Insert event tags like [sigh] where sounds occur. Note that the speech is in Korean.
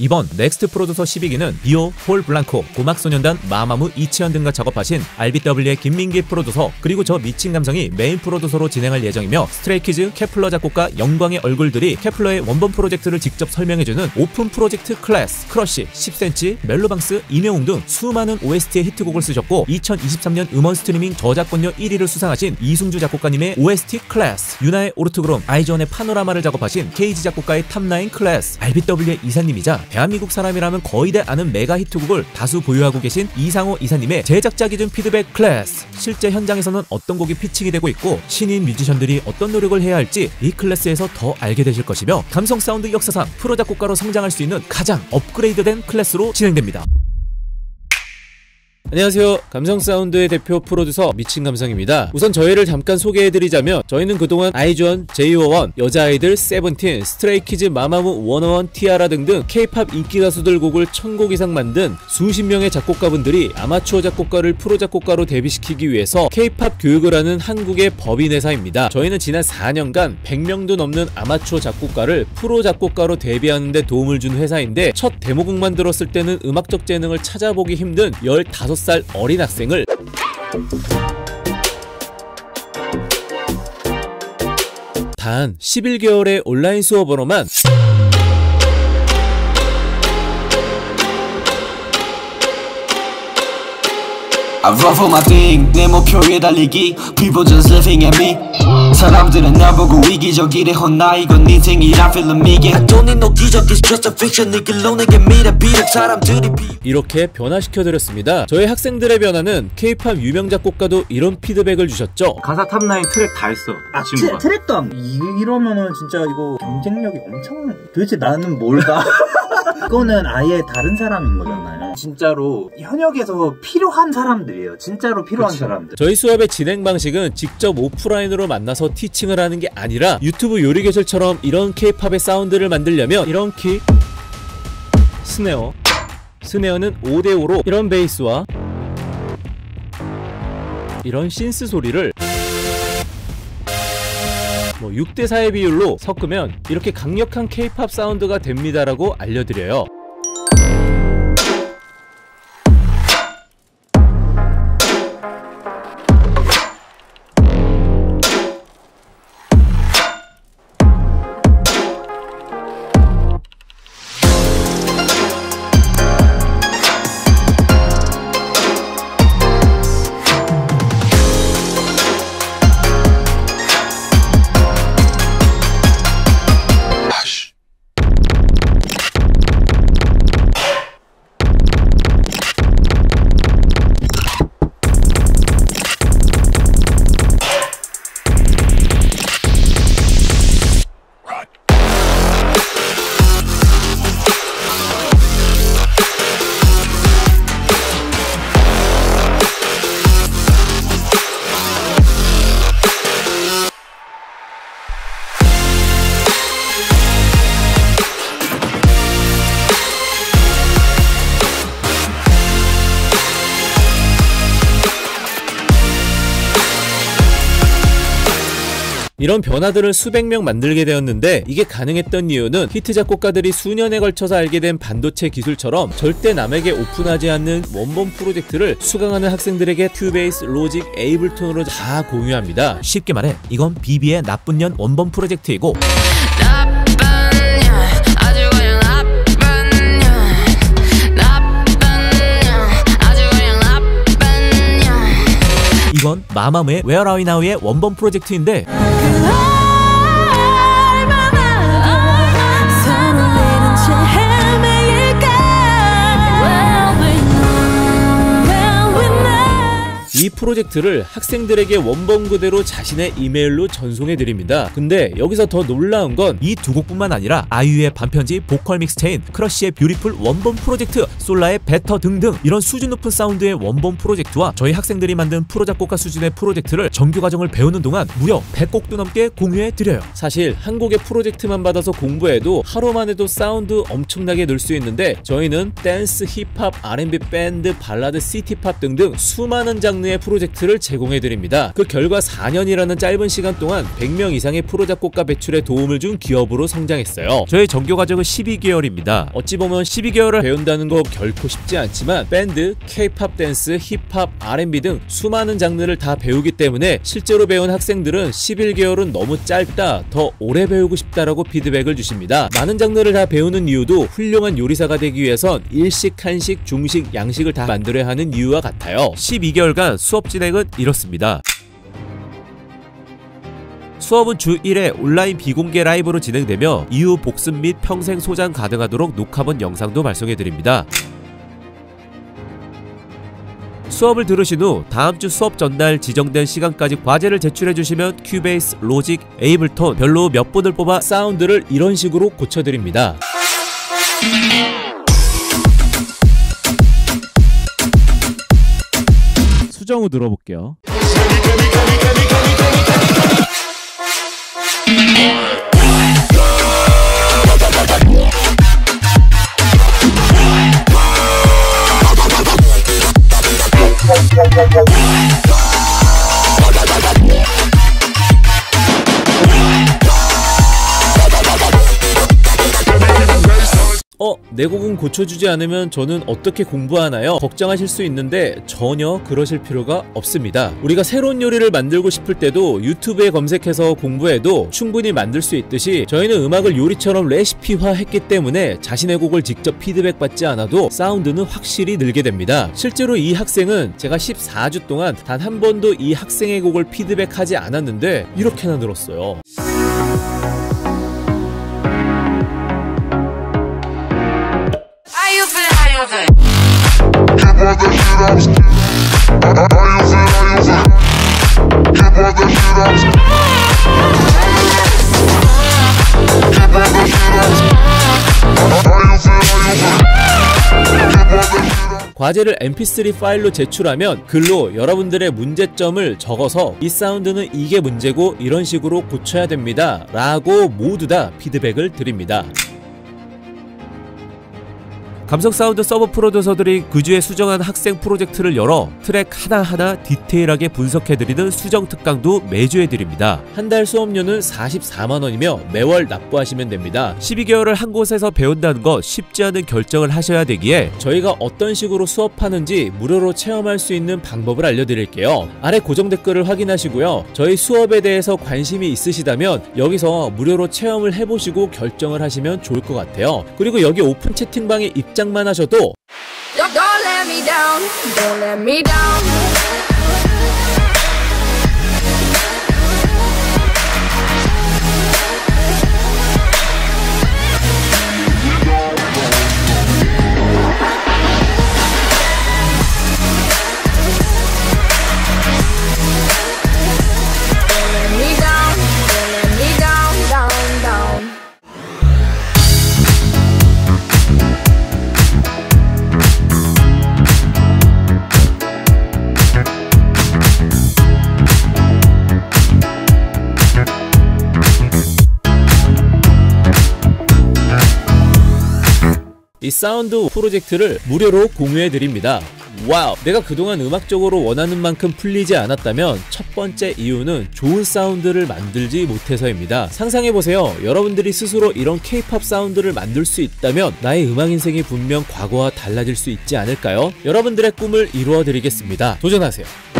이번 Next 프로듀서 12기는 비오, 폴 블랑코, 고막소년단, 마마무, 이치현 등과 작업하신 RBW의 김민기 프로듀서 그리고 저 미친 감성이 메인 프로듀서로 진행할 예정이며 스트레이키즈, 케플러 작곡가 영광의 얼굴들이 케플러의 원본 프로젝트를 직접 설명해주는 오픈 프로젝트 클래스, 크러쉬, 10cm, 멜로방스, 임영웅 등 수많은 OST의 히트곡을 쓰셨고 2023년 음원 스트리밍 저작권료 1위를 수상하신 이승주 작곡가님의 OST 클래스, 윤하의 오르트구름, 아이즈원의 파노라마를 작업하신 KZ 작곡가의 topline 클래스, RBW의 이사님이자 대한민국 사람이라면 거의 다 아는 메가 히트곡을 다수 보유하고 계신 이상호 이사님의 제작자 기준 피드백 클래스, 실제 현장에서는 어떤 곡이 피칭이 되고 있고 신인 뮤지션들이 어떤 노력을 해야 할지 이 클래스에서 더 알게 되실 것이며 감성 사운드 역사상 프로 작곡가로 성장할 수 있는 가장 업그레이드된 클래스로 진행됩니다. 안녕하세요. 감성사운드의 대표 프로듀서 미친 감성입니다. 우선 저희를 잠깐 소개해드리자면 저희는 그동안 아이즈원, 제이워원, 여자아이들, 세븐틴, 스트레이키즈, 마마무, 워너원, 티아라 등등 케이팝 인기 가수들 곡을 천곡 이상 만든 수십 명의 작곡가분들이 아마추어 작곡가를 프로 작곡가로 데뷔시키기 위해서 케이팝 교육을 하는 한국의 법인 회사입니다. 저희는 지난 4년간 100명도 넘는 아마추어 작곡가를 프로 작곡가로 데뷔하는 데 도움을 준 회사인데 첫 데모곡만 들었을 때는 음악적 재능을 찾아보기 힘든 15 6살 어린 학생을 단 11개월의 온라인 수업으로만 I run for my thing. 내 목표에 달리기. People just living at me. 사람들은 나보고 이기적이래. 혼나 이건 인생이라 feeling me I don't need no 기적 It's just a fiction. 네 길로 내게 밀어 비력 사람들이 이렇게 변화시켜드렸습니다. 저희 학생들의 변화는 K-팝 유명 작곡가도 이런 피드백을 주셨죠? 가사 탑라인 트랙 다 했어. 아 친구가. 트 랙도 안 이, 이러면은 진짜 이거 경쟁력이 엄청 도대체 나는 뭘까? [laughs] 그거는 아예 다른 사람인 거잖아요. 진짜로 현역에서 필요한 사람들 이에요. 진짜로 필요한 그쵸. 사람들. 저희 수업의 진행 방식은 직접 오프라인으로 만나서 티칭을 하는 게 아니라 유튜브 요리 교실처럼 이런 케이팝의 사운드를 만들려면 이런 키, 스네어, 스네어는 5대5로 이런 베이스와 이런 신스 소리를 뭐 6대4의 비율로 섞으면 이렇게 강력한 케이팝 사운드가 됩니다라고 알려드려요. 이런 변화들을 수백 명 만들게 되었는데 이게 가능했던 이유는 히트 작곡가들이 수년에 걸쳐서 알게 된 반도체 기술처럼 절대 남에게 오픈하지 않는 원본 프로젝트를 수강하는 학생들에게 Cubase, Logic, Ableton으로 다 공유합니다. 쉽게 말해 이건 비비의 나쁜 년 원본 프로젝트이고 이건 마마무의 Where Are We Now의 원본 프로젝트인데 프로젝트를 학생들에게 원본 그대로 자신의 이메일로 전송해 드립니다. 근데 여기서 더 놀라운 건 이 두 곡뿐만 아니라 아이유의 밤편지, 보컬 mix chain, 크러쉬의 Beautiful 원본 프로젝트, 솔라의 Better 등등 이런 수준 높은 사운드의 원본 프로젝트와 저희 학생들이 만든 프로 작곡가 수준의 프로젝트를 정규 과정을 배우는 동안 무려 100곡도 넘게 공유해 드려요. 사실 한 곡의 프로젝트만 받아서 공부해도 하루만 해도 사운드 엄청나게 늘 수 있는데 저희는 댄스, 힙합, R&B 밴드, 발라드, city pop 등등 수많은 장르의 프로 프로젝트를 제공해드립니다. 그 결과 4년이라는 짧은 시간 동안 100명 이상의 프로 작곡가 배출에 도움을 준 기업으로 성장했어요. 저의 정규 과정은 12개월입니다. 어찌 보면 12개월을 배운다는 거 결코 쉽지 않지만 밴드, 케이팝 댄스, 힙합, R&B 등 수많은 장르를 다 배우기 때문에 실제로 배운 학생들은 11개월은 너무 짧다, 더 오래 배우고 싶다라고 피드백을 주십니다. 많은 장르를 다 배우는 이유도 훌륭한 요리사가 되기 위해선 일식, 한식, 중식, 양식을 다 만들어야 하는 이유와 같아요. 12개월간 수업 진행은 이렇습니다. 수업은 주 1회 온라인 비공개 라이브로 진행되며 이후 복습 및 평생 소장 가능하도록 녹화본 영상도 발송해드립니다. 수업을 들으신 후 다음 주 수업 전날 지정된 시간까지 과제를 제출해 주시면 Cubase, Logic, Ableton 별로 몇 분을 뽑아 사운드를 이런 식으로 고쳐드립니다. 후 들어볼게요. 내 곡은 고쳐주지 않으면 저는 어떻게 공부하나요? 걱정하실 수 있는데 전혀 그러실 필요가 없습니다. 우리가 새로운 요리를 만들고 싶을 때도 유튜브에 검색해서 공부해도 충분히 만들 수 있듯이 저희는 음악을 요리처럼 레시피화 했기 때문에 자신의 곡을 직접 피드백 받지 않아도 사운드는 확실히 늘게 됩니다. 실제로 이 학생은 제가 14주 동안 단 한 번도 이 학생의 곡을 피드백하지 않았는데 이렇게나 늘었어요. 과제를 mp3 파일로 제출하면 글로 여러분들의 문제점을 적어서 이 사운드는 이게 문제고 이런 식으로 고쳐야 됩니다. 라고 모두 다 피드백을 드립니다 감성 사운드 서브 프로듀서들이 그 주에 수정한 학생 프로젝트를 열어 트랙 하나하나 디테일하게 분석해드리는 수정 특강도 매주 해드립니다. 한 달 수업료는 44만원이며 매월 납부하시면 됩니다. 12개월을 한 곳에서 배운다는 거 쉽지 않은 결정을 하셔야 되기에 저희가 어떤 식으로 수업하는지 무료로 체험할 수 있는 방법을 알려드릴게요. 아래 고정 댓글을 확인하시고요. 저희 수업에 대해서 관심이 있으시다면 여기서 무료로 체험을 해보시고 결정을 하시면 좋을 것 같아요. 그리고 여기 오픈 채팅방에 입장 bincang mana show tu? Don't, don't let me down, don't let me down. 이 사운드 프로젝트를 무료로 공유해 드립니다. 와우! 내가 그동안 음악적으로 원하는 만큼 풀리지 않았다면 첫 번째 이유는 좋은 사운드를 만들지 못해서입니다. 상상해보세요. 여러분들이 스스로 이런 케이팝 사운드를 만들 수 있다면 나의 음악 인생이 분명 과거와 달라질 수 있지 않을까요? 여러분들의 꿈을 이루어 드리겠습니다. 도전하세요.